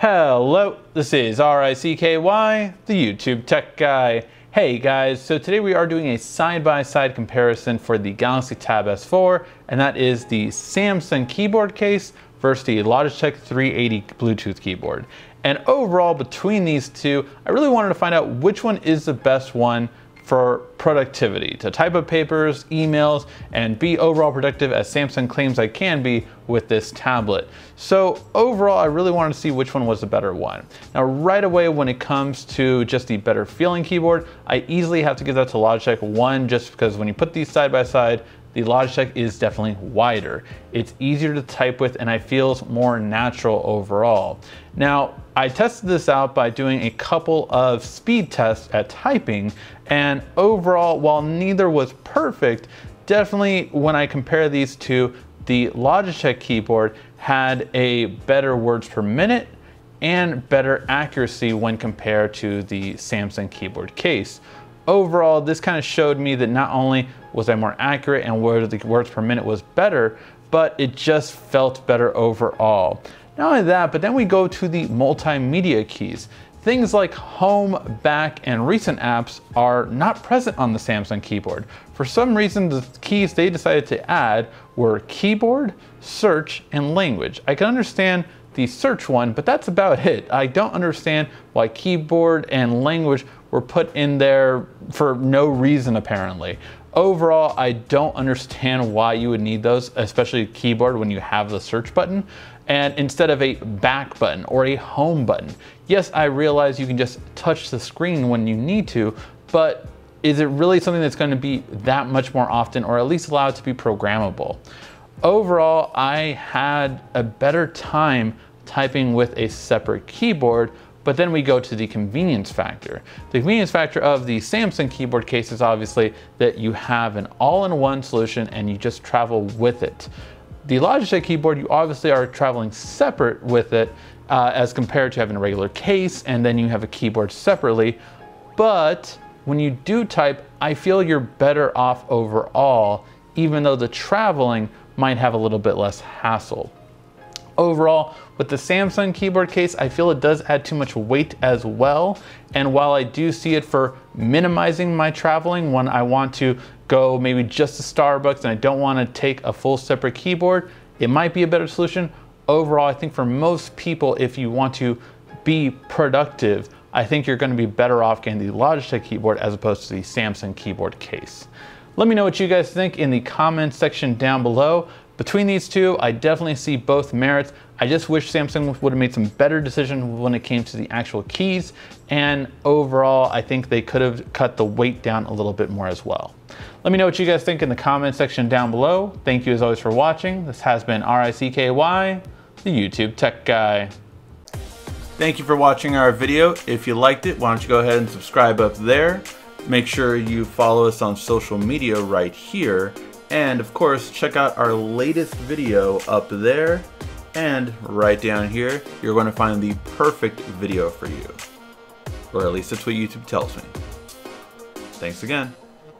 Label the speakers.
Speaker 1: Hello, this is R-I-C-K-Y, the YouTube Tech Guy. Hey guys, so today we are doing a side-by-side -side comparison for the Galaxy Tab S4, and that is the Samsung keyboard case versus the Logitech 380 Bluetooth keyboard. And overall, between these two, I really wanted to find out which one is the best one for productivity, to type up papers, emails, and be overall productive as Samsung claims I can be with this tablet. So overall, I really wanted to see which one was the better one. Now right away when it comes to just the better feeling keyboard, I easily have to give that to Logitech. One, just because when you put these side by side, the Logitech is definitely wider. It's easier to type with and I feels more natural overall. Now, I tested this out by doing a couple of speed tests at typing and overall, while neither was perfect, definitely when I compare these two, the Logitech keyboard had a better words per minute and better accuracy when compared to the Samsung keyboard case overall, this kind of showed me that not only was I more accurate and where the words per minute was better, but it just felt better overall. Not only that, but then we go to the multimedia keys. Things like home, back, and recent apps are not present on the Samsung keyboard. For some reason, the keys they decided to add were keyboard, search, and language. I can understand the search one, but that's about it. I don't understand why keyboard and language were put in there for no reason apparently. Overall, I don't understand why you would need those, especially a keyboard when you have the search button and instead of a back button or a home button. Yes, I realize you can just touch the screen when you need to, but is it really something that's going to be that much more often or at least allow it to be programmable? Overall, I had a better time typing with a separate keyboard, but then we go to the convenience factor. The convenience factor of the Samsung keyboard case is obviously that you have an all-in-one solution and you just travel with it. The Logitech keyboard, you obviously are traveling separate with it uh, as compared to having a regular case and then you have a keyboard separately. But when you do type, I feel you're better off overall, even though the traveling might have a little bit less hassle. Overall, with the Samsung keyboard case, I feel it does add too much weight as well. And while I do see it for minimizing my traveling when I want to go maybe just to Starbucks and I don't want to take a full separate keyboard, it might be a better solution. Overall, I think for most people, if you want to be productive, I think you're going to be better off getting the Logitech keyboard as opposed to the Samsung keyboard case. Let me know what you guys think in the comments section down below. Between these two, I definitely see both merits. I just wish Samsung would have made some better decisions when it came to the actual keys. And overall, I think they could have cut the weight down a little bit more as well. Let me know what you guys think in the comment section down below. Thank you as always for watching. This has been R-I-C-K-Y, the YouTube Tech Guy. Thank you for watching our video. If you liked it, why don't you go ahead and subscribe up there. Make sure you follow us on social media right here. And of course, check out our latest video up there. And right down here, you're going to find the perfect video for you. Or at least that's what YouTube tells me. Thanks again.